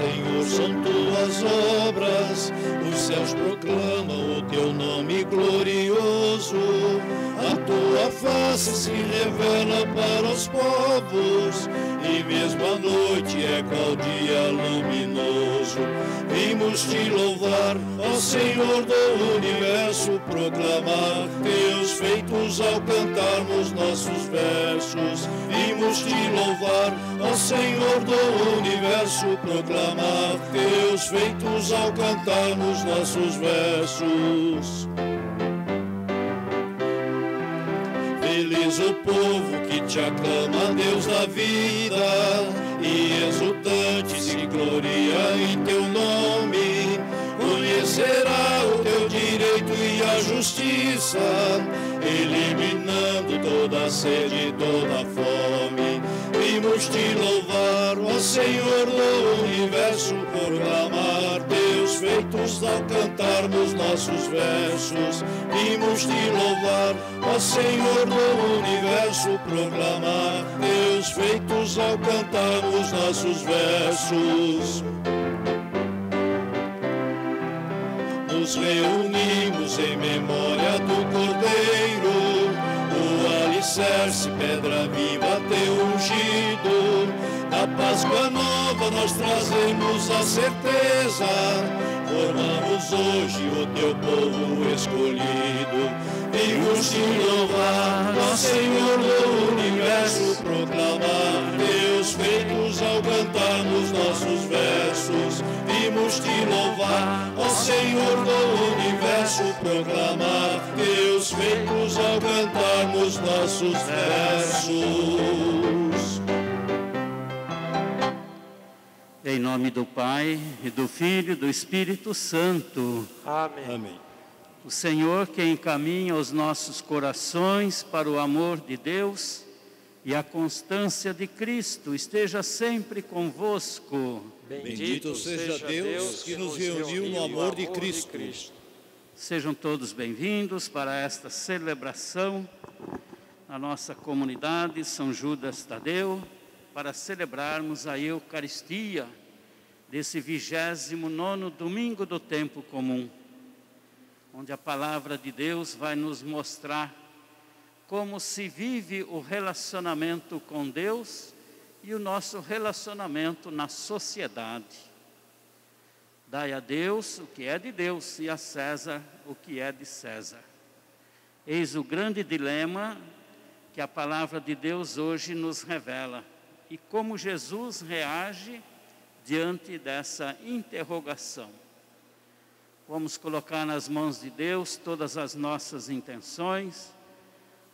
Senhor, são tuas obras. Os céus proclamam o teu nome glorioso. A tua face se revela para os povos, e mesmo a noite é qual dia luminoso. Vimos te louvar, ó Senhor do universo, proclamar teus feitos ao cantarmos nossos versos. Vimos te louvar, ó Senhor do universo, proclamar teus feitos ao cantarmos nossos versos. Feliz o povo que te aclama, Deus da vida, e exultante se gloria em teu nome. Conhecerá o teu direito e a justiça, eliminando toda a sede e toda a fome. Vimos te louvar, ó Senhor do universo, proclamar teus feitos ao cantarmos nossos versos. Vimos te louvar, ó Senhor do universo, proclamar teus feitos ao cantarmos nossos versos. Nos reunimos em memória do Cordeiro, o alicerce, pedra viva, teu ungido. Páscoa nova nós trazemos a certeza, formamos hoje o teu povo escolhido. Vimos te louvar, ó Senhor do universo, proclamar teus feitos ao cantarmos nossos versos. Vimos te louvar, ó Senhor do universo, proclamar teus feitos ao cantarmos nossos versos. Em nome do Pai, e do Filho e do Espírito Santo. Amém. Amém. O Senhor que encaminha os nossos corações para o amor de Deus e a constância de Cristo esteja sempre convosco. Bendito seja Deus que nos reuniu no amor de Cristo. Sejam todos bem-vindos para esta celebração na nossa comunidade São Judas Tadeu, para celebrarmos a Eucaristia desse vigésimo nono domingo do tempo comum, onde a palavra de Deus vai nos mostrar como se vive o relacionamento com Deus e o nosso relacionamento na sociedade. Dai a Deus o que é de Deus e a César o que é de César. Eis o grande dilema que a palavra de Deus hoje nos revela e como Jesus reage diante dessa interrogação. Vamos colocar nas mãos de Deus todas as nossas intenções,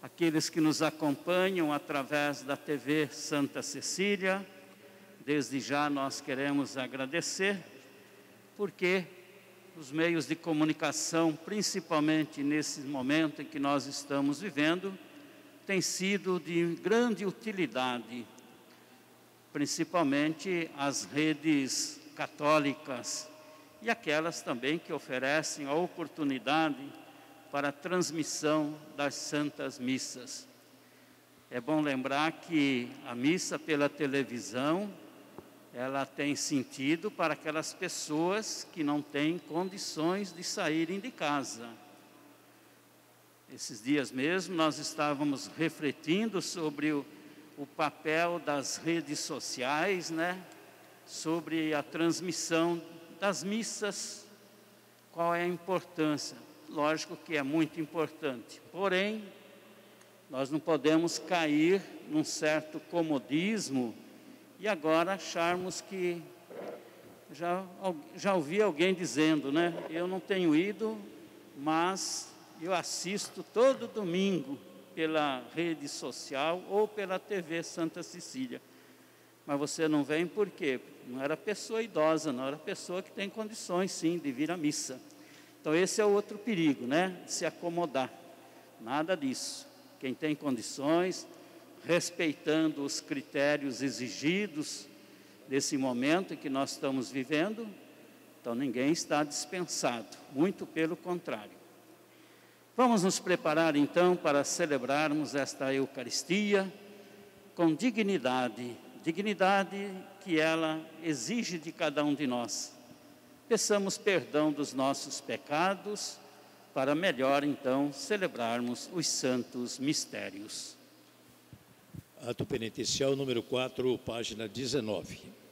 aqueles que nos acompanham através da TV Santa Cecília, desde já nós queremos agradecer, porque os meios de comunicação, principalmente nesse momento em que nós estamos vivendo, têm sido de grande utilidade principalmente as redes católicas e aquelas também que oferecem a oportunidade para a transmissão das santas missas. É bom lembrar que a missa pela televisão, ela tem sentido para aquelas pessoas que não têm condições de saírem de casa. Esses dias mesmo nós estávamos refletindo sobre o, o papel das redes sociais, né? Sobre a transmissão das missas, qual é a importância. Lógico que é muito importante, porém, nós não podemos cair num certo comodismo e agora acharmos que. Já, já ouvi alguém dizendo, né? Eu não tenho ido, mas eu assisto todo domingo pela rede social ou pela TV Santa Cecília. Mas você não vem por quê? Não era pessoa idosa, não era pessoa que tem condições, sim, de vir à missa. Então, esse é outro perigo, né? De se acomodar. Nada disso. Quem tem condições, respeitando os critérios exigidos desse momento em que nós estamos vivendo, então ninguém está dispensado, muito pelo contrário. Vamos nos preparar então para celebrarmos esta Eucaristia com dignidade dignidade que ela exige de cada um de nós. Peçamos perdão dos nossos pecados, para melhor então celebrarmos os santos mistérios. Ato penitencial número 4, página 19.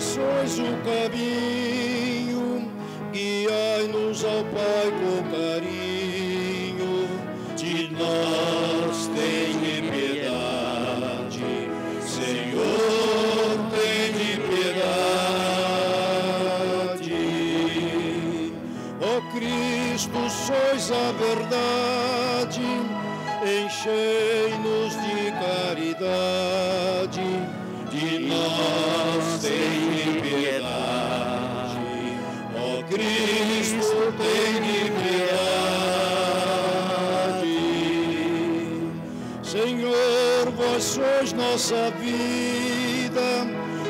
Sois o caminho, guiai-nos ao Pai com nossa vida,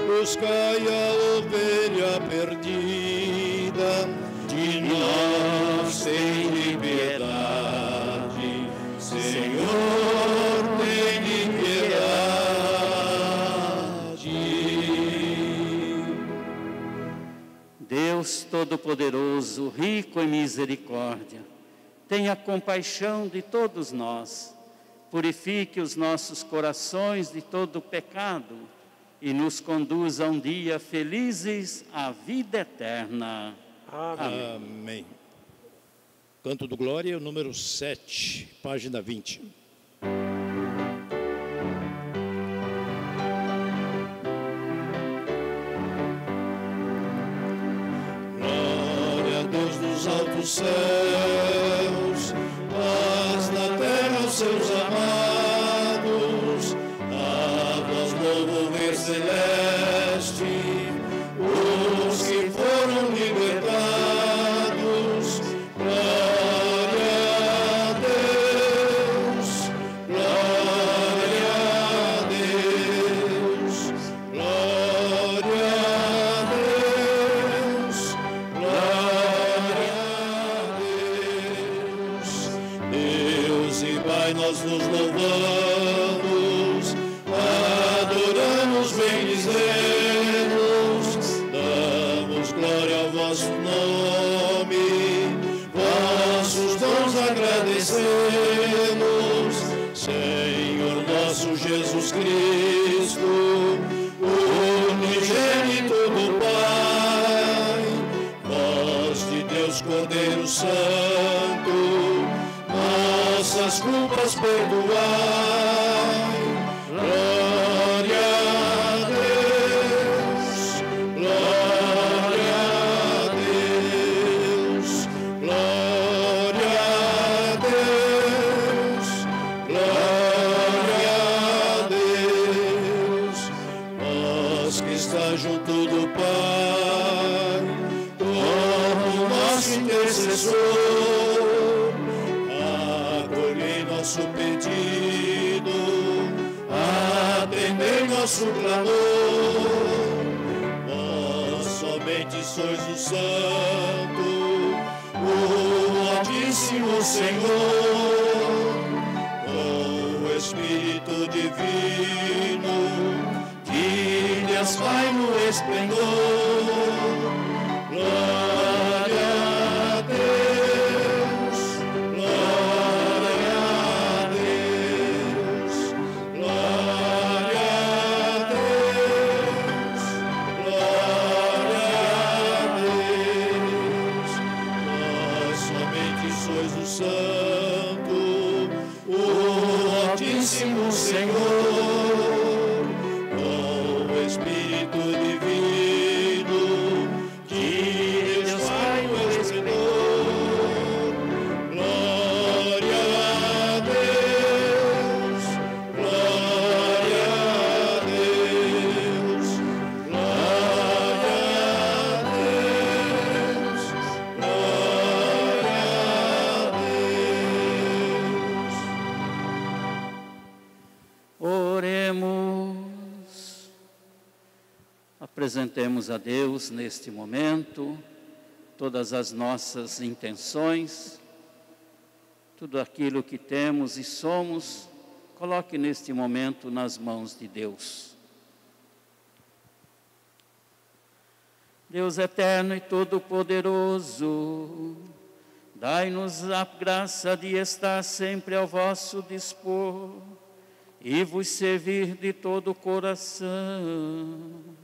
buscai a ovelha perdida. De nós tem piedade. Senhor, tem piedade. Deus Todo-Poderoso, rico em misericórdia, tenha compaixão de todos nós, purifique os nossos corações de todo pecado e nos conduza um dia felizes à vida eterna. Amém. Amém. Canto do Glória, número 7, página 20. Glória a Deus nos altos céus, Pai, Senhor, Apresentemos a Deus neste momento todas as nossas intenções, tudo aquilo que temos e somos, coloque neste momento nas mãos de Deus. Deus eterno e todo-poderoso, dai-nos a graça de estar sempre ao vosso dispor e vos servir de todo o coração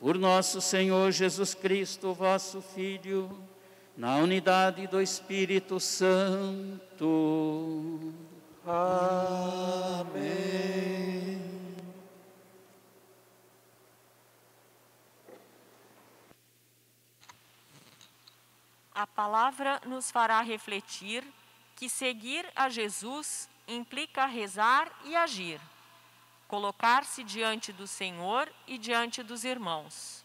por nosso Senhor Jesus Cristo, vosso Filho, na unidade do Espírito Santo. Amém. A palavra nos fará refletir que seguir a Jesus implica rezar e agir colocar-se diante do Senhor e diante dos irmãos.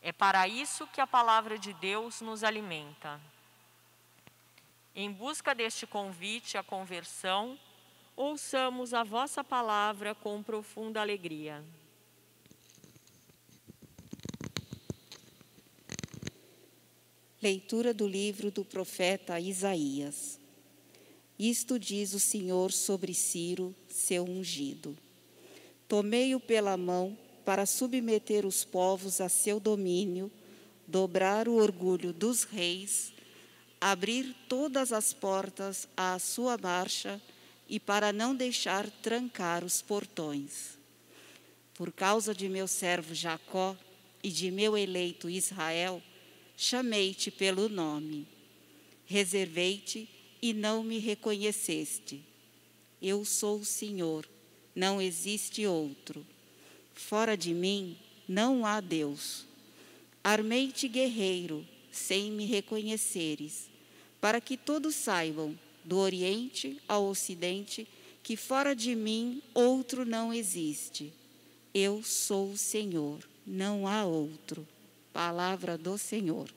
É para isso que a palavra de Deus nos alimenta. Em busca deste convite à conversão, ouçamos a vossa palavra com profunda alegria. Leitura do livro do profeta Isaías. Isto diz o Senhor sobre Ciro, seu ungido. Tomei-o pela mão para submeter os povos a seu domínio, dobrar o orgulho dos reis, abrir todas as portas à sua marcha e para não deixar trancar os portões. Por causa de meu servo Jacó e de meu eleito Israel, chamei-te pelo nome. Reservei-te e não me reconheceste. Eu sou o Senhor não existe outro. Fora de mim não há Deus. Armei-te guerreiro, sem me reconheceres, para que todos saibam, do Oriente ao Ocidente, que fora de mim outro não existe. Eu sou o Senhor, não há outro. Palavra do Senhor.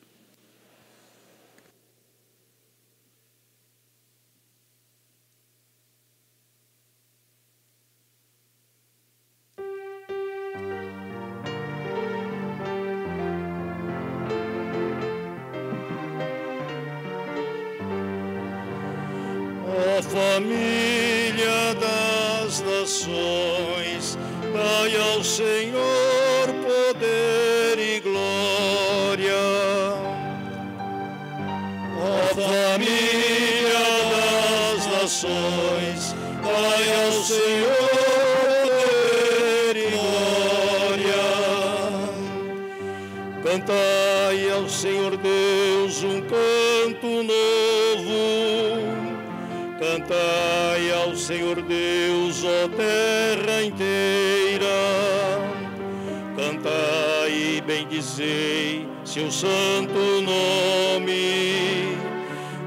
Bendizei seu santo nome.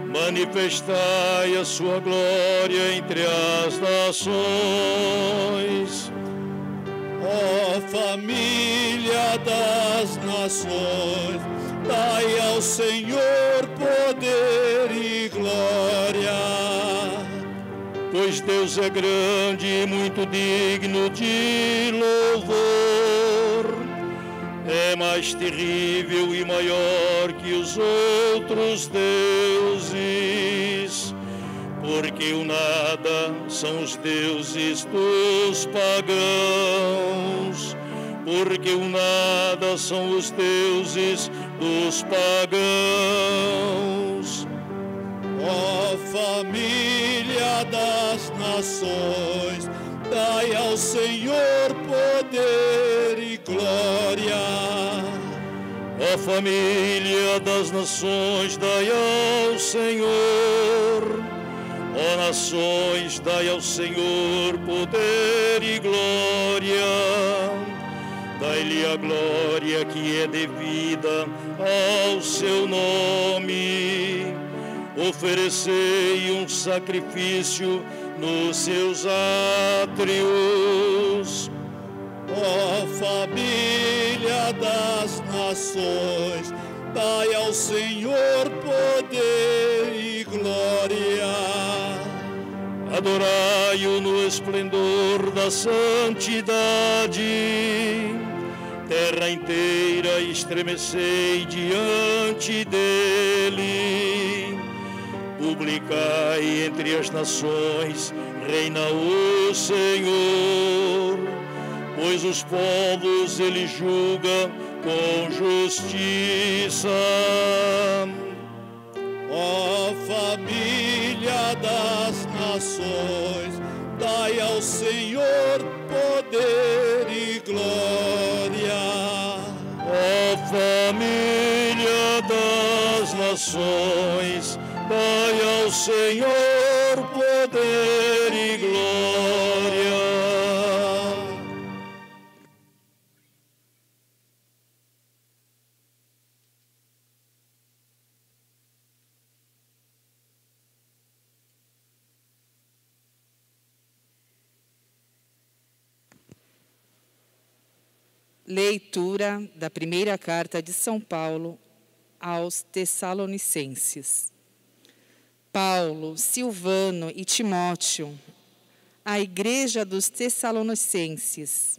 Manifestai a sua glória entre as nações. Ó família das nações, dai ao Senhor poder e glória pois Deus é grande e muito digno de louvor. É mais terrível e maior que os outros deuses, porque o nada são os deuses dos pagãos, porque o nada são os deuses dos pagãos. Ó oh, família das nações, dai ao Senhor poder e glória. Ó família das nações, dai ao Senhor. Ó nações, dai ao Senhor poder e glória. Dai-lhe a glória que é devida ao seu nome oferecei um sacrifício nos seus átrios. Ó oh, família das nações, dai ao Senhor poder e glória. Adorai-o no esplendor da santidade terra inteira estremecei diante dele. Publicai entre as nações, reina o Senhor, pois os povos ele julga com justiça. Ó família das nações, dai ao Senhor poder e glória. Ó família das nações, dai ao Senhor Leitura da primeira carta de São Paulo aos Tessalonicenses. Paulo, Silvano e Timóteo, a Igreja dos Tessalonicenses,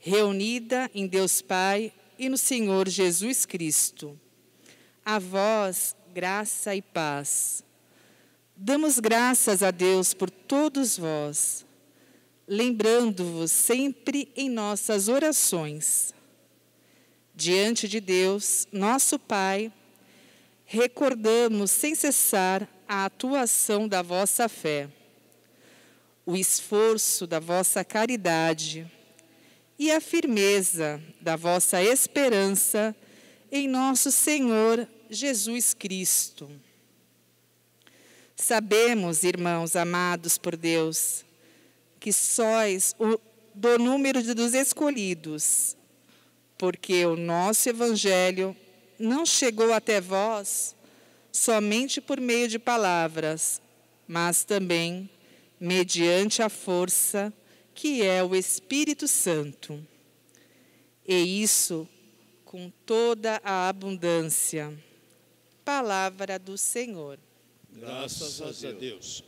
reunida em Deus Pai e no Senhor Jesus Cristo. A vós, graça e paz. Damos graças a Deus por todos vós lembrando-vos sempre em nossas orações. Diante de Deus, nosso Pai, recordamos sem cessar a atuação da vossa fé, o esforço da vossa caridade e a firmeza da vossa esperança em nosso Senhor Jesus Cristo. Sabemos, irmãos amados por Deus, que sois o, do número dos escolhidos, porque o nosso Evangelho não chegou até vós somente por meio de palavras, mas também mediante a força que é o Espírito Santo. E isso com toda a abundância. Palavra do Senhor. Graças a Deus.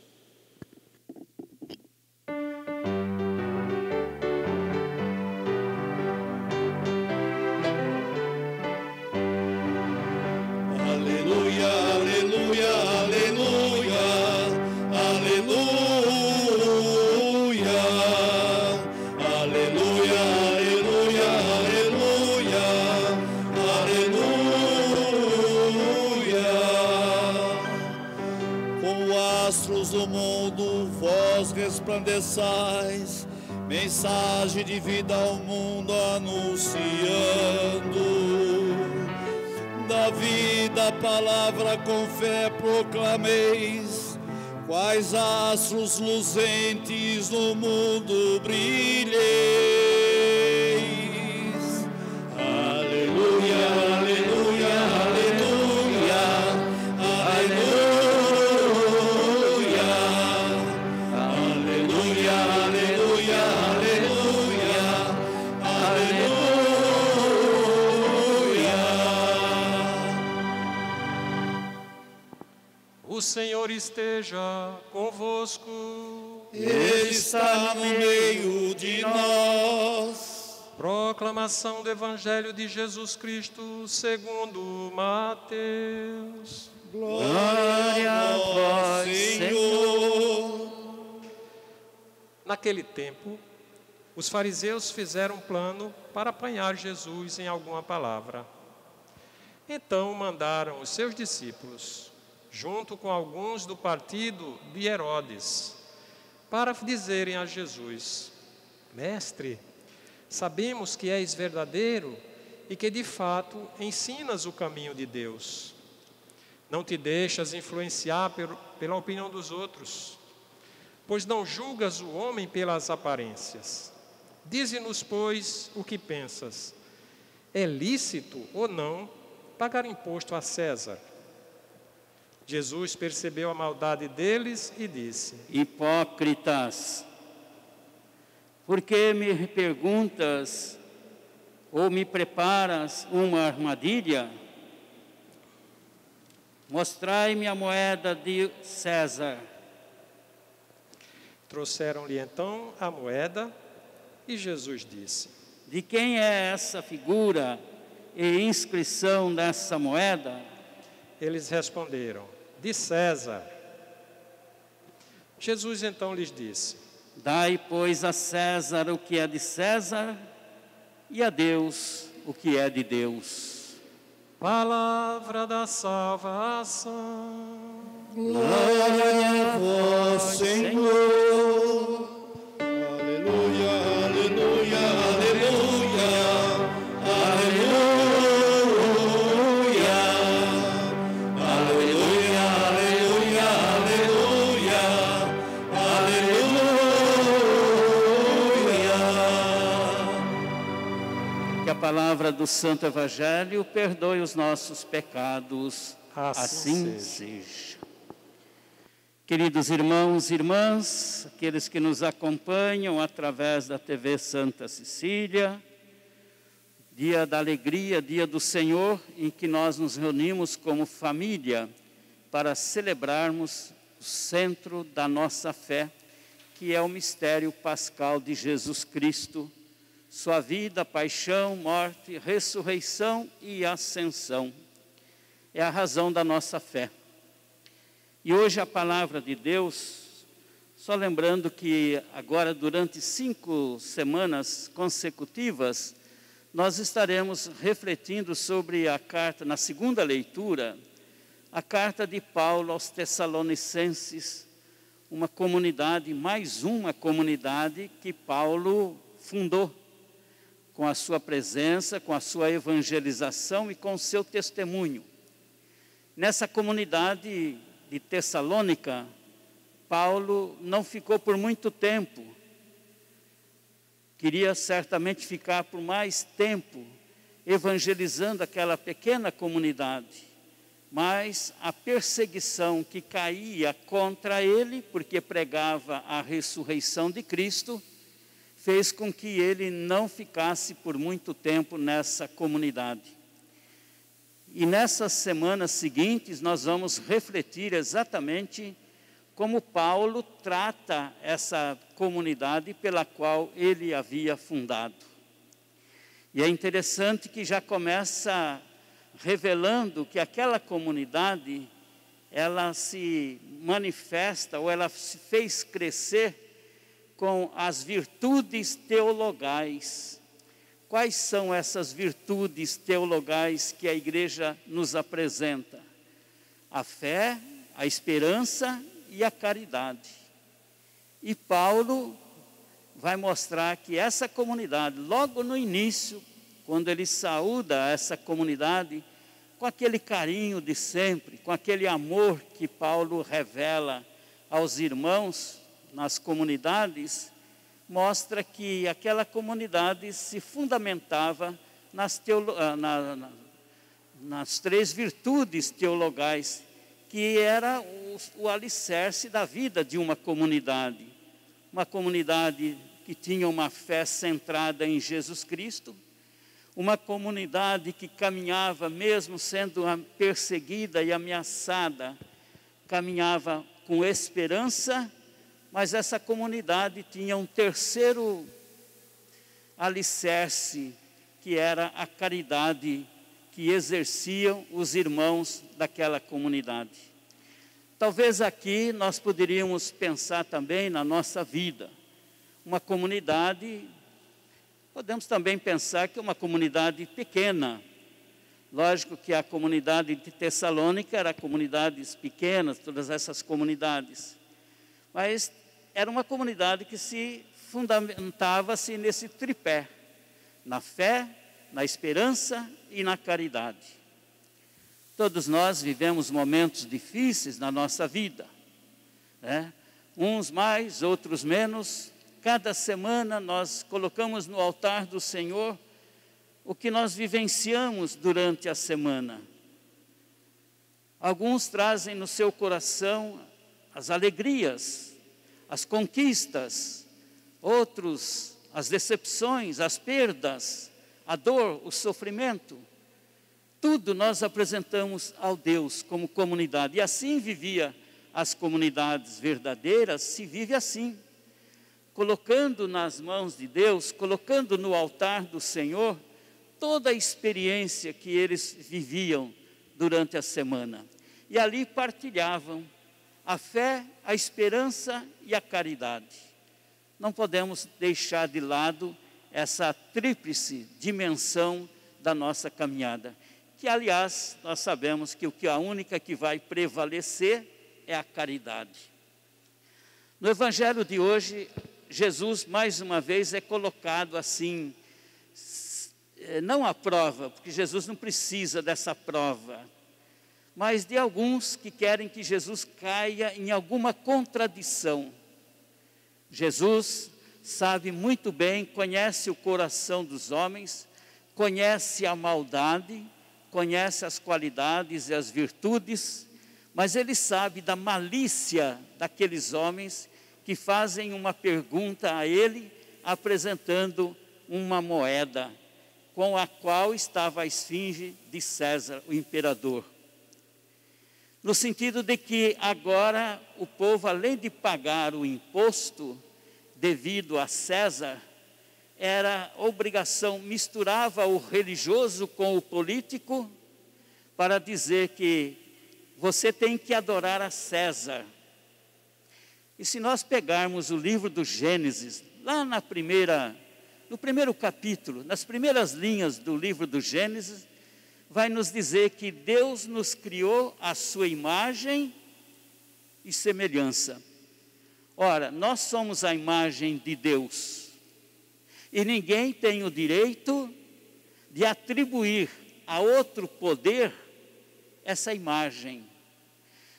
Resplandeçais, mensagem de vida ao mundo anunciando. Da vida palavra com fé proclameis, quais astros luzentes no mundo brilheis. Senhor esteja convosco. Ele está no meio de nós. Proclamação do Evangelho de Jesus Cristo segundo Mateus. Glória a vós, Senhor. Naquele tempo, os fariseus fizeram um plano para apanhar Jesus em alguma palavra. Então mandaram os seus discípulos, junto com alguns do partido de Herodes, para dizerem a Jesus: Mestre, sabemos que és verdadeiro e que de fato ensinas o caminho de Deus. Não te deixas influenciar pela opinião dos outros, pois não julgas o homem pelas aparências. Dize-nos, pois, o que pensas. É lícito ou não pagar imposto a César? Jesus percebeu a maldade deles e disse: Hipócritas, por que me perguntas ou me preparas uma armadilha? Mostrai-me a moeda de César. Trouxeram-lhe então a moeda e Jesus disse: De quem é essa figura e inscrição dessa moeda? Eles responderam: De César. Jesus então lhes disse: Dai, pois, a César o que é de César e a Deus o que é de Deus. Palavra da salvação. Glória a vós, Senhor. Palavra do Santo Evangelho perdoe os nossos pecados. Assim Assim seja. seja. Queridos irmãos e irmãs, aqueles que nos acompanham através da TV Santa Cecília, dia da alegria, dia do Senhor, em que nós nos reunimos como família para celebrarmos o centro da nossa fé, que é o mistério pascal de Jesus Cristo, sua vida, paixão, morte, ressurreição e ascensão. É a razão da nossa fé. E hoje a palavra de Deus, só lembrando que agora durante cinco semanas consecutivas, nós estaremos refletindo sobre a carta, na segunda leitura, a carta de Paulo aos Tessalonicenses, uma comunidade, mais uma comunidade que Paulo fundou, com a sua presença, com a sua evangelização e com o seu testemunho. Nessa comunidade de Tessalônica, Paulo não ficou por muito tempo. Queria certamente ficar por mais tempo evangelizando aquela pequena comunidade. Mas a perseguição que caía contra ele, porque pregava a ressurreição de Cristo, fez com que ele não ficasse por muito tempo nessa comunidade. E nessas semanas seguintes nós vamos refletir exatamente como Paulo trata essa comunidade pela qual ele havia fundado. E é interessante que já começa revelando que aquela comunidade ela se manifesta ou ela se fez crescer com as virtudes teologais. Quais são essas virtudes teologais que a igreja nos apresenta? A fé, a esperança e a caridade. E Paulo vai mostrar que essa comunidade, logo no início, quando ele saúda essa comunidade, com aquele carinho de sempre, com aquele amor que Paulo revela aos irmãos nas comunidades, mostra que aquela comunidade se fundamentava nas, teolo, na, na, nas três virtudes teologais, que era o, o alicerce da vida de uma comunidade. Uma comunidade que tinha uma fé centrada em Jesus Cristo, uma comunidade que caminhava, mesmo sendo perseguida e ameaçada, caminhava com esperança mas essa comunidade tinha um terceiro alicerce, que era a caridade que exerciam os irmãos daquela comunidade. Talvez aqui nós poderíamos pensar também na nossa vida. Uma comunidade, podemos também pensar que é uma comunidade pequena. Lógico que a comunidade de Tessalônica era comunidades pequenas, todas essas comunidades mas era uma comunidade que se fundamentava-se nesse tripé, na fé, na esperança e na caridade. Todos nós vivemos momentos difíceis na nossa vida, né? uns mais, outros menos. Cada semana nós colocamos no altar do Senhor o que nós vivenciamos durante a semana. Alguns trazem no seu coração as alegrias, as conquistas, outros as decepções, as perdas, a dor, o sofrimento. Tudo nós apresentamos ao Deus como comunidade. E assim vivia as comunidades verdadeiras, se vive assim, colocando nas mãos de Deus, colocando no altar do Senhor toda a experiência que eles viviam durante a semana. E ali partilhavam a fé, a esperança e a caridade. Não podemos deixar de lado essa tríplice dimensão da nossa caminhada, que aliás nós sabemos que o que a única que vai prevalecer é a caridade. No evangelho de hoje, Jesus mais uma vez é colocado assim, eh, não à prova, porque Jesus não precisa dessa prova, mas de alguns que querem que Jesus caia em alguma contradição. Jesus sabe muito bem, conhece o coração dos homens, conhece a maldade, conhece as qualidades e as virtudes, mas ele sabe da malícia daqueles homens que fazem uma pergunta a ele, apresentando uma moeda com a qual estava a esfinge de César, o imperador no sentido de que agora o povo, além de pagar o imposto devido a César, era obrigação, misturava o religioso com o político, para dizer que você tem que adorar a César. E se nós pegarmos o livro do Gênesis, lá na primeira, no primeiro capítulo, nas primeiras linhas do livro do Gênesis, vai nos dizer que Deus nos criou a sua imagem e semelhança. Ora, nós somos a imagem de Deus. E ninguém tem o direito de atribuir a outro poder essa imagem.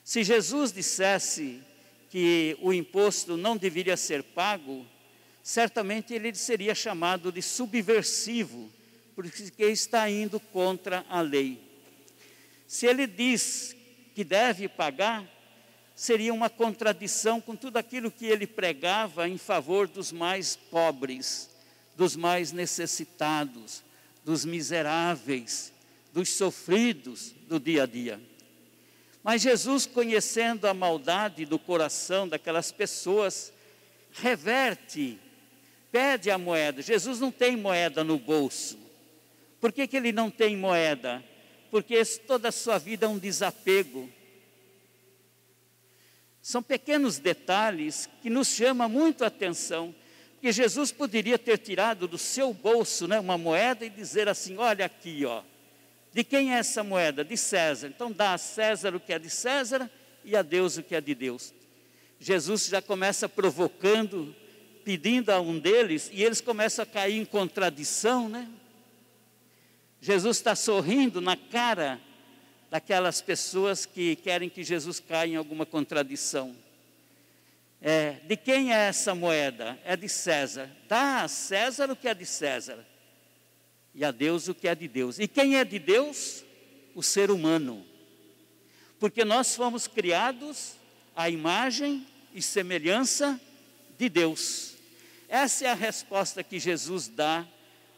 Se Jesus dissesse que o imposto não deveria ser pago, certamente ele seria chamado de subversivo porque está indo contra a lei. Se ele diz que deve pagar, seria uma contradição com tudo aquilo que ele pregava em favor dos mais pobres, dos mais necessitados, dos miseráveis, dos sofridos do dia a dia. Mas Jesus, conhecendo a maldade do coração daquelas pessoas, reverte, pede a moeda. Jesus não tem moeda no bolso. Por que, que ele não tem moeda? Porque toda a sua vida é um desapego. São pequenos detalhes que nos chamam muito a atenção. Que Jesus poderia ter tirado do seu bolso né, uma moeda e dizer assim: olha aqui, ó. De quem é essa moeda? De César. Então dá a César o que é de César e a Deus o que é de Deus. Jesus já começa provocando, pedindo a um deles, e eles começam a cair em contradição, né? Jesus está sorrindo na cara daquelas pessoas que querem que Jesus caia em alguma contradição. É, de quem é essa moeda? É de César. Dá a César o que é de César e a Deus o que é de Deus. E quem é de Deus? O ser humano. Porque nós fomos criados à imagem e semelhança de Deus. Essa é a resposta que Jesus dá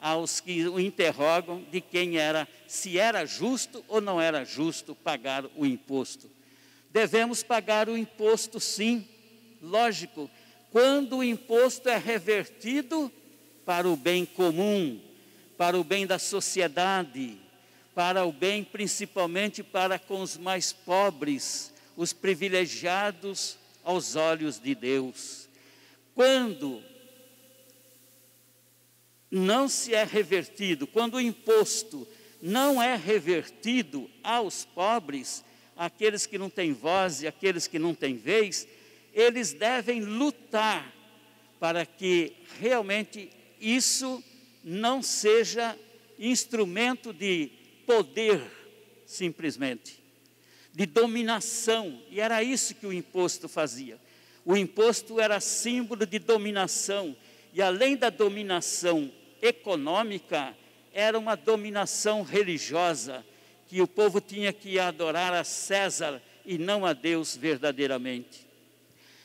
aos que o interrogam de quem era, se era justo ou não era justo pagar o imposto. Devemos pagar o imposto, sim, lógico, quando o imposto é revertido para o bem comum, para o bem da sociedade, para o bem principalmente para com os mais pobres, os privilegiados aos olhos de Deus. Quando não se é revertido, quando o imposto não é revertido aos pobres, aqueles que não têm voz e aqueles que não têm vez, eles devem lutar para que realmente isso não seja instrumento de poder, simplesmente, de dominação, e era isso que o imposto fazia. O imposto era símbolo de dominação, e além da dominação econômica era uma dominação religiosa, que o povo tinha que adorar a César e não a Deus verdadeiramente.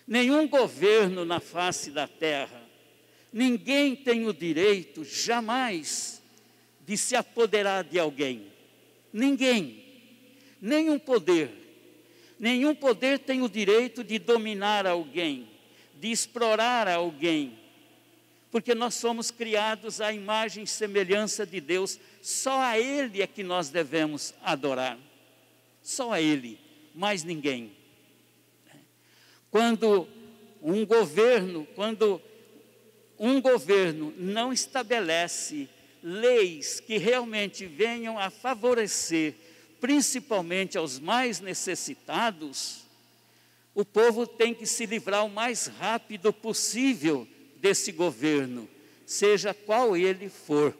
Nenhum governo na face da terra, ninguém tem o direito jamais de se apoderar de alguém. Ninguém, nenhum poder, nenhum poder tem o direito de dominar alguém, de explorar alguém, porque nós somos criados à imagem e semelhança de Deus, só a Ele é que nós devemos adorar, só a Ele, mais ninguém. Quando um governo, quando um governo não estabelece leis que realmente venham a favorecer, principalmente aos mais necessitados, o povo tem que se livrar o mais rápido possível desse governo, seja qual ele for.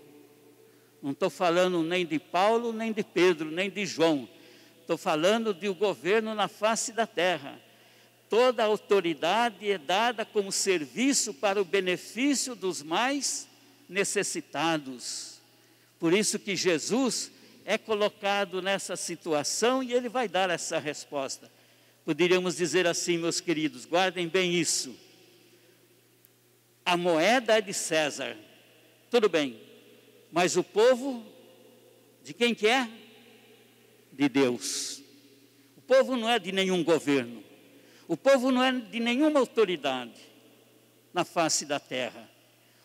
Não estou falando nem de Paulo, nem de Pedro, nem de João. Estou falando de o um governo na face da terra. Toda autoridade é dada como serviço para o benefício dos mais necessitados. Por isso que Jesus é colocado nessa situação e ele vai dar essa resposta. Poderíamos dizer assim, meus queridos, guardem bem isso. A moeda é de César, tudo bem, mas o povo, de quem que é? De Deus. O povo não é de nenhum governo, o povo não é de nenhuma autoridade na face da terra.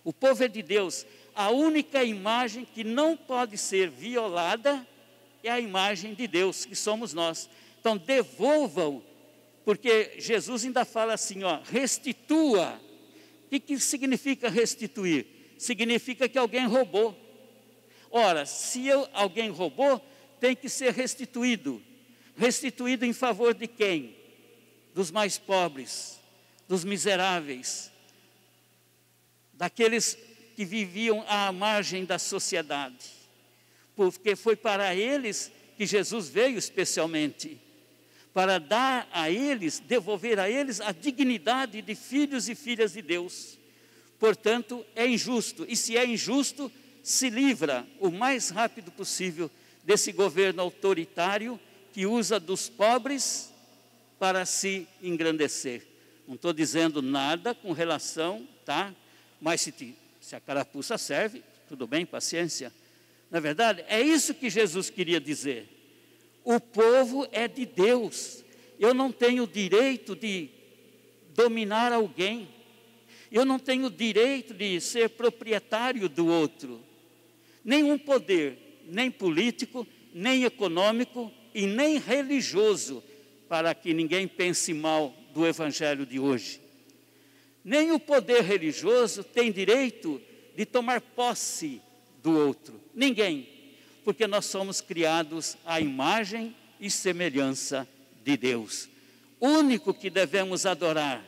O povo é de Deus. A única imagem que não pode ser violada é a imagem de Deus, que somos nós. Então, devolvam, porque Jesus ainda fala assim: ó, restitua. O que, que significa restituir? Significa que alguém roubou. Ora, se eu, alguém roubou, tem que ser restituído. Restituído em favor de quem? Dos mais pobres, dos miseráveis, daqueles que viviam à margem da sociedade, porque foi para eles que Jesus veio especialmente, para dar a eles, devolver a eles a dignidade de filhos e filhas de Deus. Portanto, é injusto, e se é injusto, se livra o mais rápido possível desse governo autoritário que usa dos pobres para se engrandecer. Não estou dizendo nada com relação, tá? mas se, te, se a carapuça serve, tudo bem, paciência. Na verdade, é isso que Jesus queria dizer. O povo é de Deus. Eu não tenho direito de dominar alguém. Eu não tenho direito de ser proprietário do outro. Nenhum poder, nem político, nem econômico e nem religioso, para que ninguém pense mal do evangelho de hoje. Nem o poder religioso tem direito de tomar posse do outro. Ninguém. Porque nós somos criados à imagem e semelhança de Deus. Único que devemos adorar,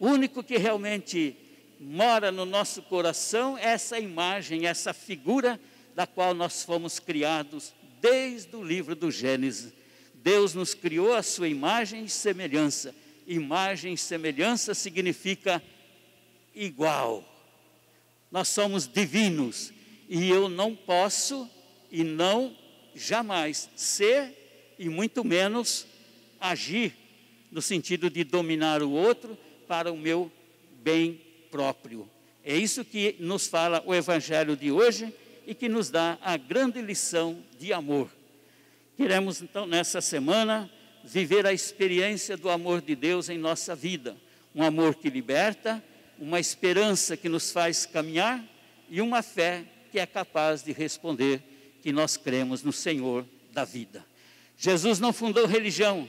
único que realmente mora no nosso coração é essa imagem, essa figura da qual nós fomos criados desde o livro do Gênesis. Deus nos criou a sua imagem e semelhança. Imagem e semelhança significa igual. Nós somos divinos e eu não posso e não jamais ser e muito menos agir no sentido de dominar o outro para o meu bem próprio. É isso que nos fala o evangelho de hoje e que nos dá a grande lição de amor. Queremos então nessa semana viver a experiência do amor de Deus em nossa vida, um amor que liberta, uma esperança que nos faz caminhar e uma fé que é capaz de responder que nós cremos no Senhor da vida. Jesus não fundou religião,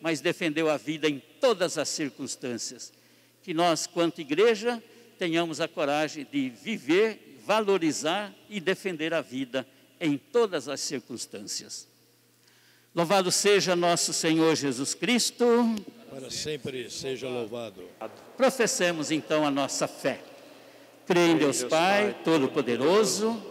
mas defendeu a vida em todas as circunstâncias. Que nós, quanto igreja, tenhamos a coragem de viver, valorizar e defender a vida em todas as circunstâncias. Louvado seja nosso Senhor Jesus Cristo. Para sempre seja louvado. Professemos então a nossa fé. Creio em Deus Pai, Todo-Poderoso,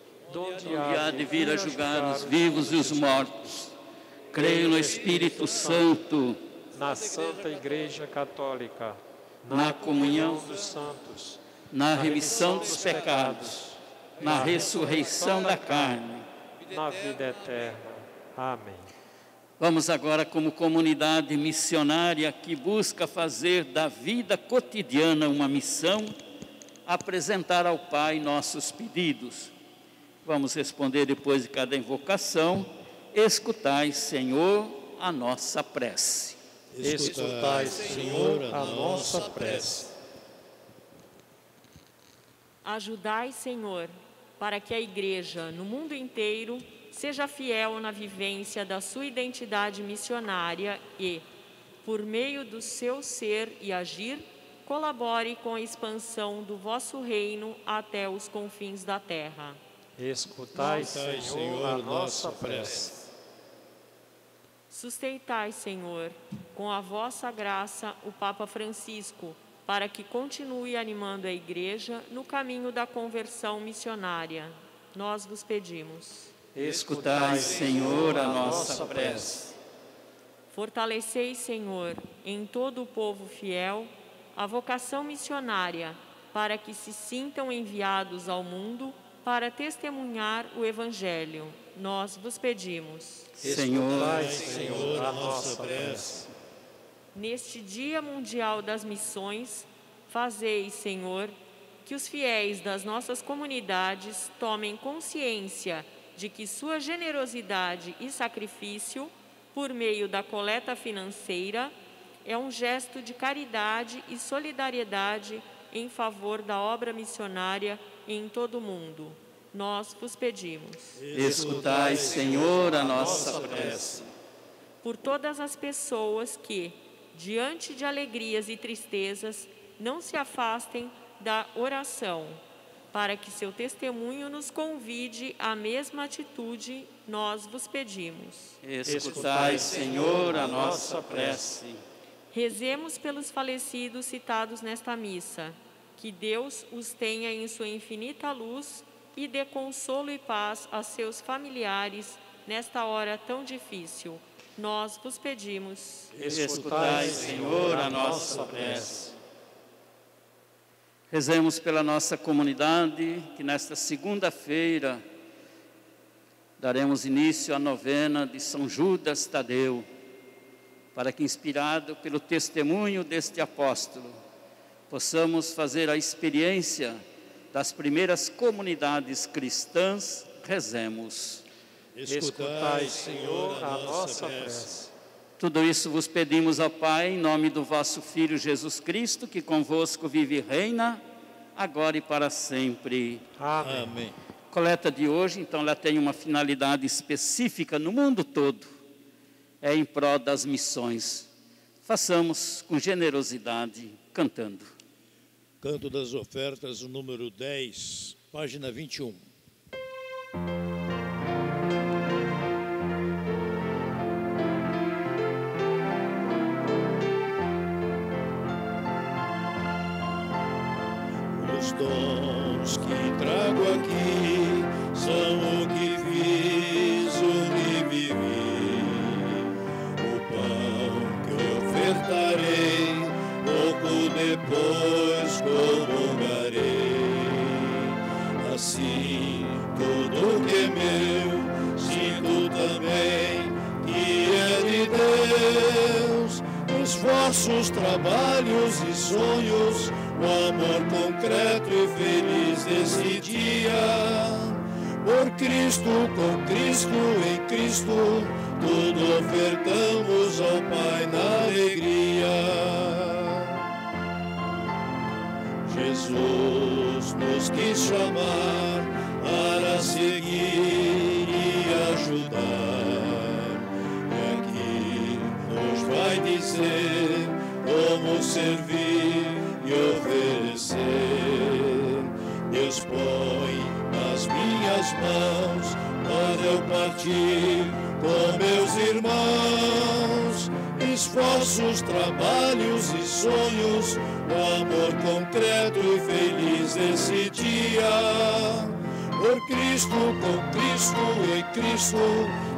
donde há de vir a julgar os vivos e os mortos. Creio no Espírito Santo, na Santa Igreja Católica, na comunhão dos santos, na remissão dos pecados, na ressurreição da carne, na vida eterna. Amém. Vamos agora, como comunidade missionária que busca fazer da vida cotidiana uma missão, apresentar ao Pai nossos pedidos. Vamos responder depois de cada invocação. Escutai, Senhor, a nossa prece. Escutai, Senhor, a nossa prece. Ajudai, Senhor, para que a Igreja, no mundo inteiro, seja fiel na vivência da sua identidade missionária e, por meio do seu ser e agir, colabore com a expansão do vosso reino até os confins da terra. Escutai, Senhor, a nossa prece. Sustentai, Senhor, com a vossa graça o Papa Francisco, para que continue animando a Igreja no caminho da conversão missionária. Nós vos pedimos. Escutai, Senhor, a nossa prece. Fortalecei, Senhor, em todo o povo fiel, a vocação missionária, para que se sintam enviados ao mundo para testemunhar o Evangelho. Nós vos pedimos. Senhor, Senhor, a nossa prece. Neste Dia Mundial das Missões, fazei, Senhor, que os fiéis das nossas comunidades tomem consciência de que sua generosidade e sacrifício, por meio da coleta financeira, é um gesto de caridade e solidariedade em favor da obra missionária em todo o mundo. Nós vos pedimos. escutai, Senhor, a nossa prece. Por todas as pessoas que, diante de alegrias e tristezas, não se afastem da oração, para que seu testemunho nos convide à mesma atitude, nós vos pedimos. Escutai, Senhor, a nossa prece. Rezemos pelos falecidos citados nesta missa. Que Deus os tenha em sua infinita luz e dê consolo e paz a seus familiares nesta hora tão difícil. Nós vos pedimos. Escutai, Senhor, a nossa prece. Rezemos pela nossa comunidade, que nesta segunda-feira daremos início à novena de São Judas Tadeu, para que, inspirado pelo testemunho deste apóstolo, possamos fazer a experiência das primeiras comunidades cristãs, rezemos. Escutai, Senhor, a nossa prece. Tudo isso vos pedimos, ó Pai, em nome do vosso Filho Jesus Cristo, que convosco vive e reina, agora e para sempre. Amém. Amém. A coleta de hoje, então, ela tem uma finalidade específica no mundo todo. É em prol das missões. Façamos com generosidade, cantando. Canto das Ofertas, número 10, página 21. Cristo, com Cristo, em Cristo,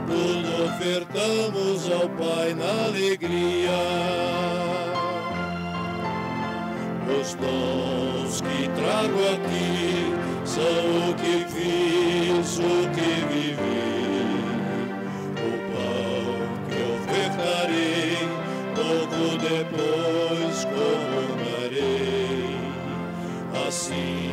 tudo ofertamos ao Pai na alegria. Os dons que trago aqui são o que fiz, o que vivi. O pão que ofertarei, pouco depois comungarei. Assim,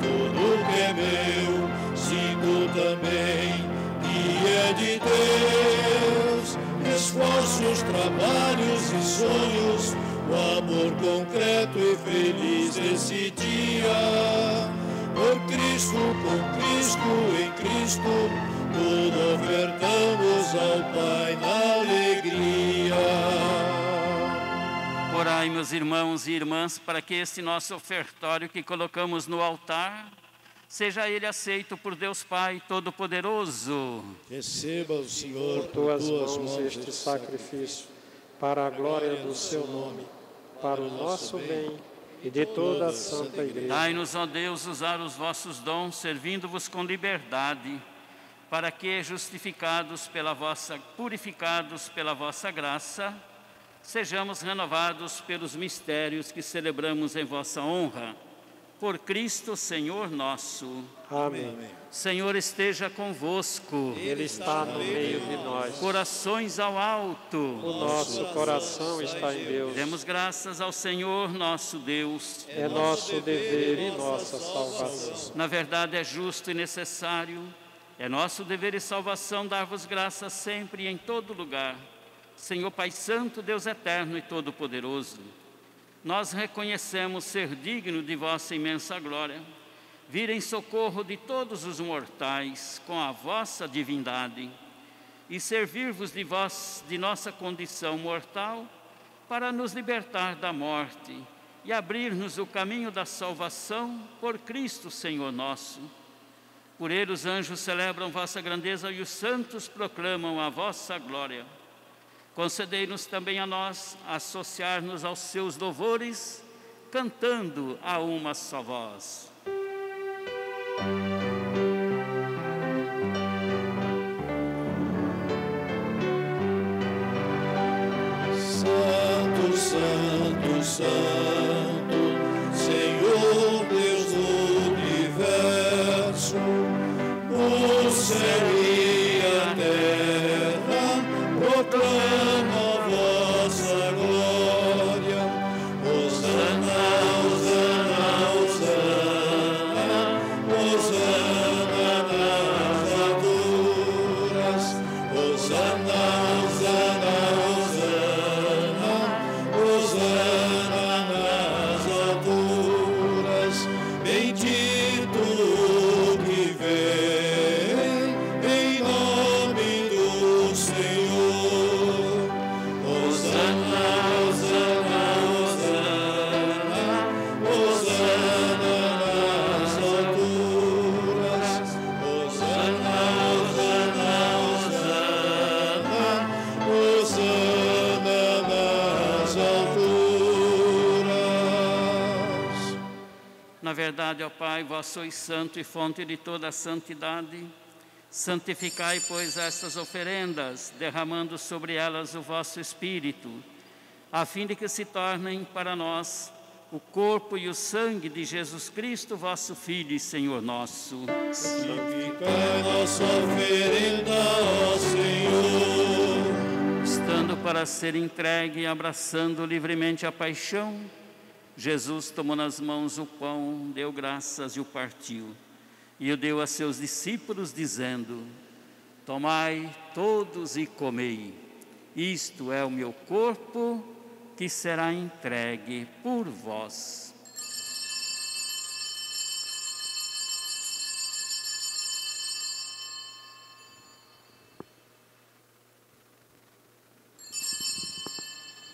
tudo que é meu, sinto também que é de Deus. Esforços, trabalhos e sonhos o amor concreto e feliz esse dia. Por Cristo, com Cristo, em Cristo, tudo ofertamos ao Pai na alegria. Orai, meus irmãos e irmãs, para que este nosso ofertório que colocamos no altar seja ele aceito por Deus Pai Todo-Poderoso. Receba o Senhor por tuas mãos este sacrifício, para a glória do seu nome, para o nosso bem e de toda a Santa Igreja. Dai-nos, ó Deus, usar os vossos dons, servindo-vos com liberdade, para que, justificados pela vossa, purificados pela vossa graça, sejamos renovados pelos mistérios que celebramos em vossa honra por Cristo Senhor nosso. Amém. Senhor esteja convosco. Ele está no meio de nós. Corações ao alto. O nosso coração está em Deus. Demos graças ao Senhor nosso Deus. É nosso dever e nossa salvação. Na verdade, é justo e necessário. É nosso dever e salvação dar-vos graças sempre e em todo lugar. Senhor Pai Santo, Deus eterno e todo-poderoso nós reconhecemos ser digno de vossa imensa glória, vir em socorro de todos os mortais com a vossa divindade e servir-vos de vós de nossa condição mortal para nos libertar da morte e abrir-nos o caminho da salvação por Cristo Senhor nosso. Por ele os anjos celebram vossa grandeza e os santos proclamam a vossa glória. Concedei-nos também a nós associar-nos aos seus louvores, cantando a uma só voz. Santo, Santo, Santo, Pai, vós sois santo e fonte de toda a santidade. Santificai, pois, estas oferendas, derramando sobre elas o vosso Espírito, a fim de que se tornem para nós o corpo e o sangue de Jesus Cristo, vosso Filho e Senhor nosso. Santificai nossa oferenda, ó Senhor. Estando para ser entregue e abraçando livremente a paixão, Jesus tomou nas mãos o pão, deu graças e o partiu. E o deu a seus discípulos, dizendo: Tomai todos e comei. Isto é o meu corpo que será entregue por vós.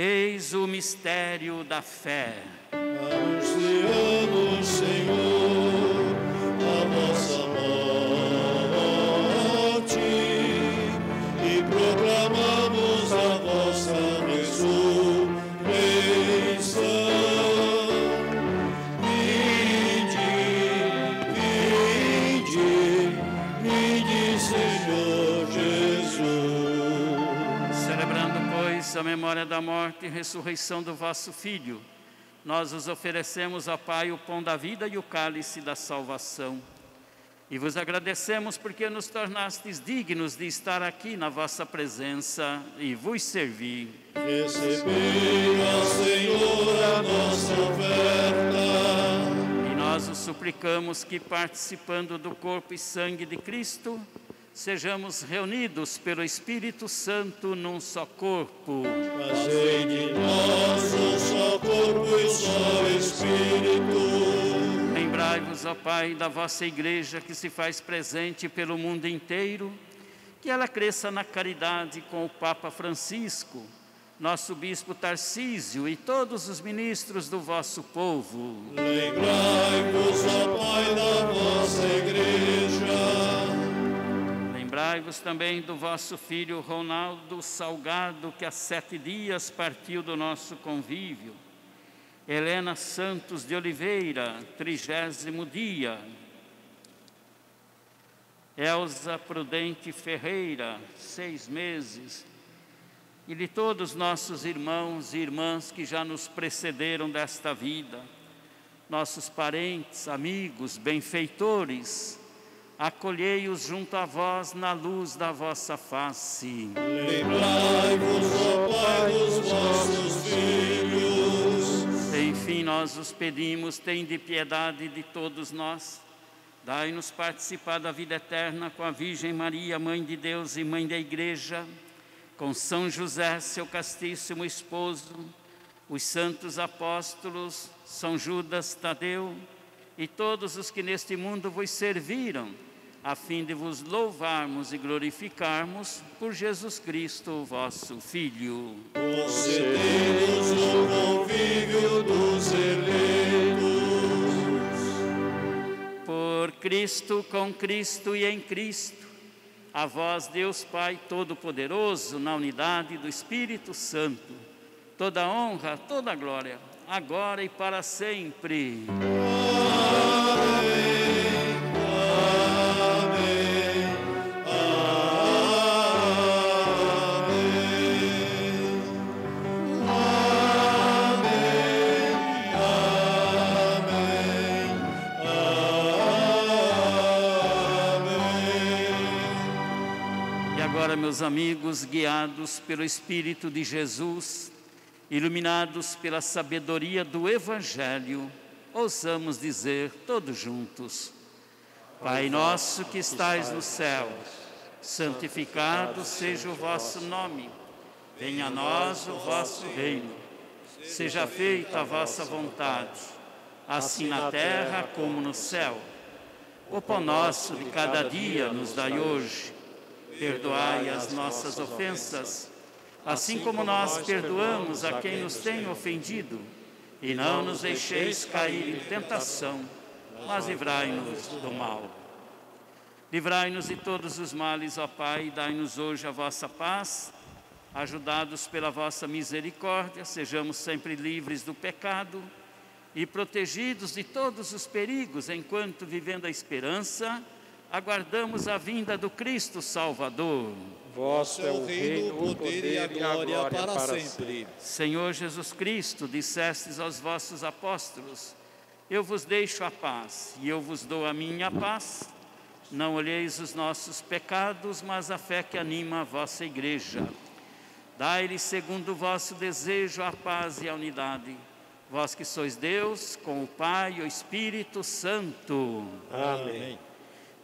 Eis o mistério da fé. Anunciamos, a memória da morte e ressurreição do vosso Filho, nós os oferecemos, ó Pai, o pão da vida e o cálice da salvação. E vos agradecemos porque nos tornastes dignos de estar aqui na vossa presença e vos servir. Recebei, ó Senhor, a nossa oferta. E nós os suplicamos que, participando do corpo e sangue de Cristo, sejamos reunidos pelo Espírito Santo num só corpo. Fazei de nós um só corpo e só Espírito. Lembrai-vos, ó Pai, da vossa igreja que se faz presente pelo mundo inteiro, que ela cresça na caridade com o Papa Francisco, nosso bispo Tarcísio e todos os ministros do vosso povo. Lembrai-vos, ó Pai, da vossa igreja. Lembrai-vos também do vosso filho Ronaldo Salgado, que há sete dias partiu do nosso convívio. Helena Santos de Oliveira, trigésimo dia. Elza Prudente Ferreira, seis meses. E de todos nossos irmãos e irmãs que já nos precederam desta vida, nossos parentes, amigos, benfeitores, acolhei-os junto a vós na luz da vossa face. Lembrai-vos, ó Pai, dos vossos filhos. Enfim, nós os pedimos, tende piedade de todos nós. Dai-nos participar da vida eterna com a Virgem Maria, Mãe de Deus e Mãe da Igreja, com São José, seu castíssimo esposo, os santos apóstolos, São Judas Tadeu e todos os que neste mundo vos serviram, a fim de vos louvarmos e glorificarmos por Jesus Cristo, vosso Filho. Concedei-nos o convívio dos eleitos. Por Cristo, com Cristo e em Cristo, a vós, Deus Pai Todo-Poderoso, na unidade do Espírito Santo, toda honra, toda glória, agora e para sempre. Meus amigos, guiados pelo Espírito de Jesus, iluminados pela sabedoria do Evangelho, ouçamos dizer todos juntos: Pai nosso que estais no céu, santificado seja o vosso nome, venha a nós o vosso reino, seja feita a vossa vontade, assim na terra como no céu. O pão nosso de cada dia nos dai hoje perdoai as nossas ofensas, assim como nós perdoamos a quem nos tem ofendido, e não nos deixeis cair em tentação, mas livrai-nos do mal. Livrai-nos de todos os males, ó Pai, dai-nos hoje a vossa paz. Ajudados pela vossa misericórdia, sejamos sempre livres do pecado e protegidos de todos os perigos, enquanto, vivendo a esperança, aguardamos a vinda do Cristo Salvador. Vosso é o reino, o poder e a glória para sempre. Senhor Jesus Cristo, dissestes aos vossos apóstolos: Eu vos deixo a paz e eu vos dou a minha paz. Não olheis os nossos pecados, mas a fé que anima a vossa igreja. Dai-lhe, segundo o vosso desejo, a paz e a unidade. Vós que sois Deus, com o Pai e o Espírito Santo. Amém.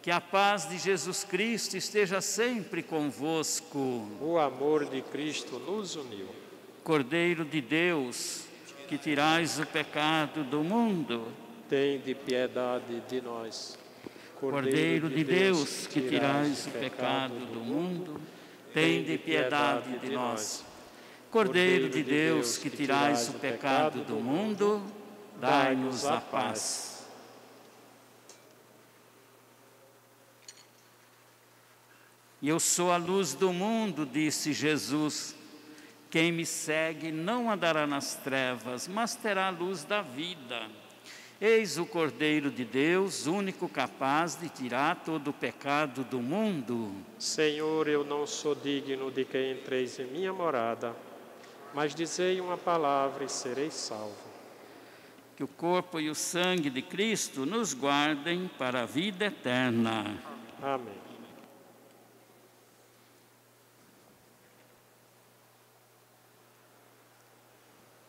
Que a paz de Jesus Cristo esteja sempre convosco. O amor de Cristo nos uniu. Cordeiro de Deus, que tirais o pecado do mundo. Tende piedade de nós. Cordeiro de Deus, que tirais o pecado do mundo, tende piedade de nós. Cordeiro de Deus, que tirais o pecado do mundo, dai-nos a paz. Eu sou a luz do mundo, disse Jesus. Quem me segue não andará nas trevas, mas terá a luz da vida. Eis o Cordeiro de Deus, único capaz de tirar todo o pecado do mundo. Senhor, eu não sou digno de que entreis em minha morada, mas dizei uma palavra e serei salvo. Que o corpo e o sangue de Cristo nos guardem para a vida eterna. Amém.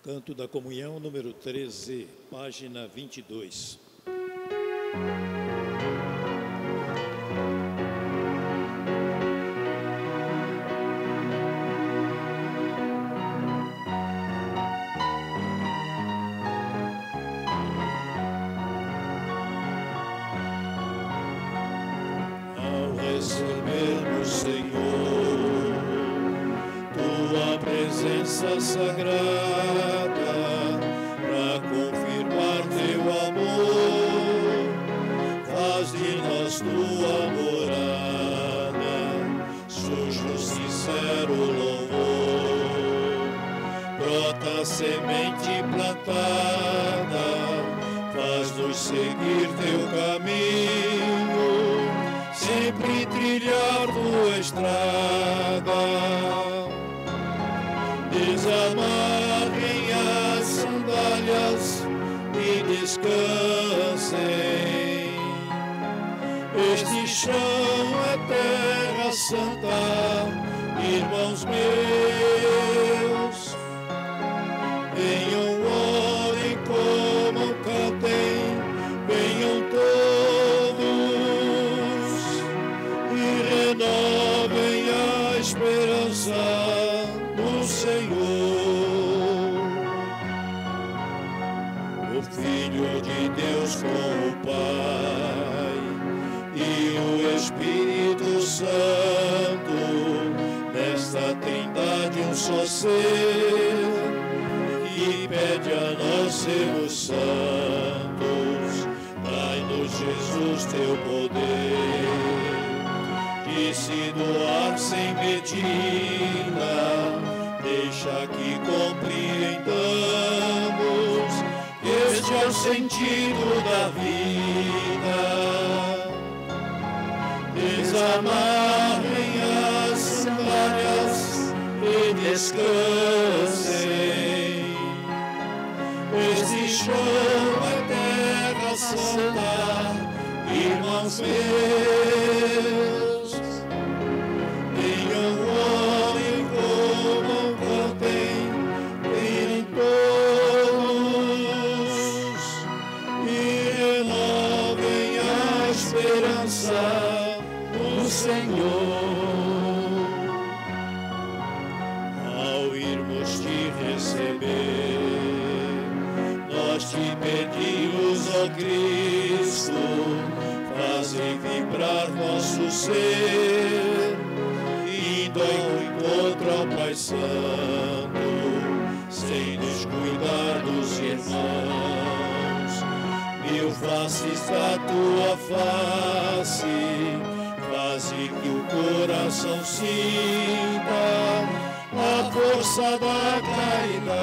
Canto da Comunhão, número 13, página 22. Ao recebermos, Senhor, tua presença sagrada descansem. Este chão é terra santa, sentido da vida. Desamarrem as sandálias e descansem. Este chão é terra santa, irmãos meus. Força da caridade.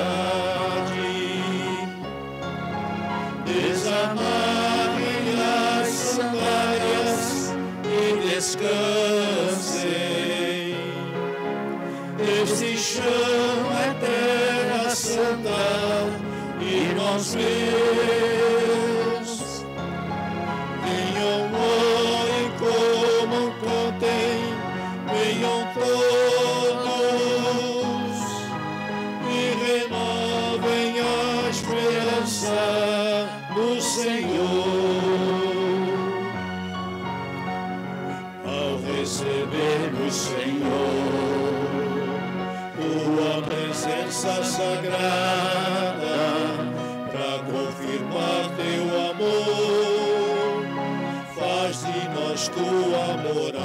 és tua morada,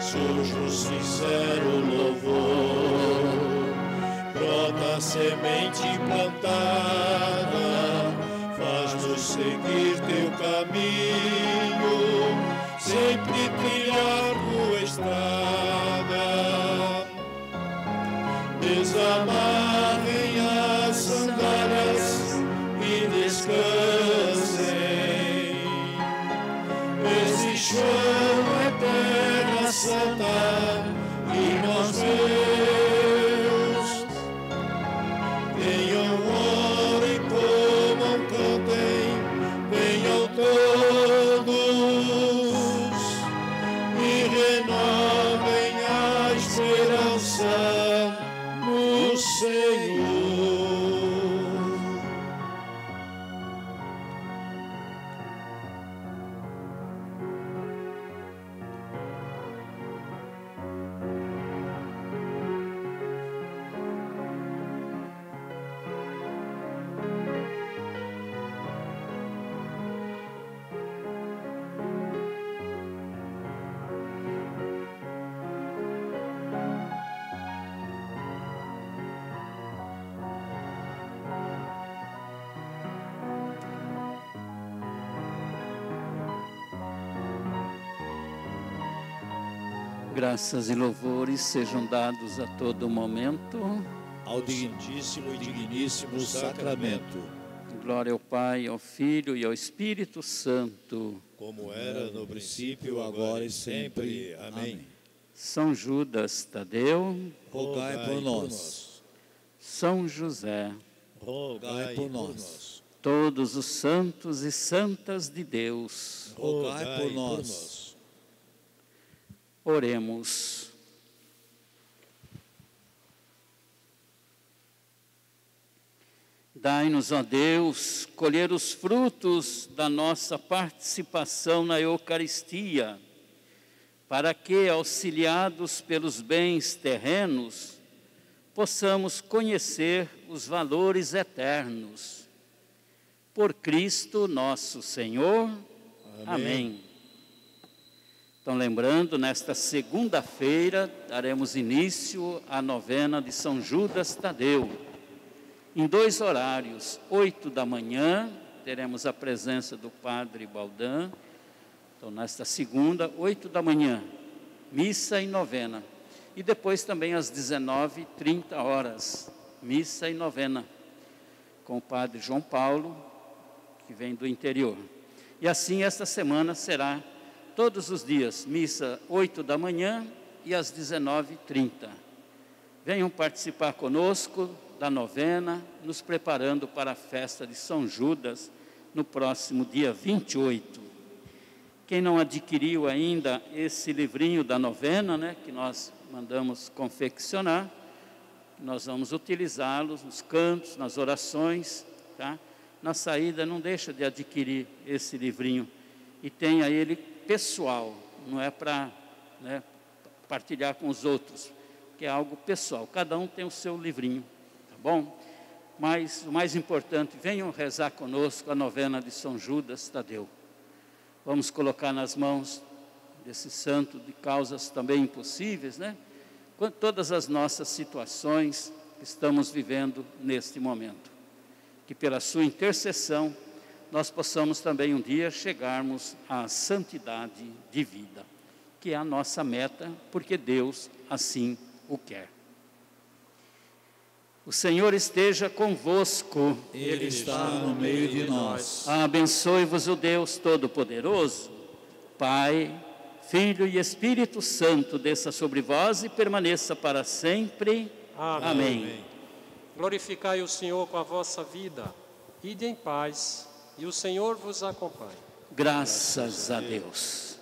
sujo sincero louvor, brota a semente plantada. Graças e louvores sejam dados a todo momento. Ao digníssimo e digníssimo sacramento, Glória ao Pai, ao Filho e ao Espírito Santo. como era no princípio, agora e sempre. Amém. São Judas Tadeu, Rogai por nós. São José, Rogai por nós. todos os santos e santas de Deus. Rogai por nós. Oremos. Dai-nos, ó Deus, colher os frutos da nossa participação na Eucaristia, para que, auxiliados pelos bens terrenos, possamos conhecer os valores eternos. Por Cristo nosso Senhor. Amém. Então, lembrando, nesta segunda-feira daremos início à novena de São Judas Tadeu. Em dois horários, oito da manhã, teremos a presença do Padre Baldan. Então, nesta segunda, oito da manhã, missa e novena. E depois também às 19h30 horas, missa e novena, com o Padre João Paulo, que vem do interior. E assim, esta semana será todos os dias, missa 8 da manhã e às 19h30. Venham participar conosco da novena, nos preparando para a festa de São Judas no próximo dia 28. Quem não adquiriu ainda esse livrinho da novena, né, que nós mandamos confeccionar, nós vamos utilizá-los nos cantos, nas orações, tá? Na saída, não deixa de adquirir esse livrinho e tenha ele pessoal, não é para né, partilhar com os outros, que é algo pessoal. Cada um tem o seu livrinho, tá bom? Mas o mais importante, venham rezar conosco a novena de São Judas Tadeu. Vamos colocar nas mãos desse santo de causas também impossíveis, né? Todas as nossas situações que estamos vivendo neste momento. Que pela sua intercessão nós possamos também um dia chegarmos à santidade de vida, que é a nossa meta, porque Deus assim o quer. O Senhor esteja convosco. Ele está no meio de nós. Abençoe-vos o Deus Todo-Poderoso, Pai, Filho e Espírito Santo, desça sobre vós e permaneça para sempre. Amém. Amém. Glorificai o Senhor com a vossa vida. Ide em paz, e o Senhor vos acompanhe. Graças a Deus.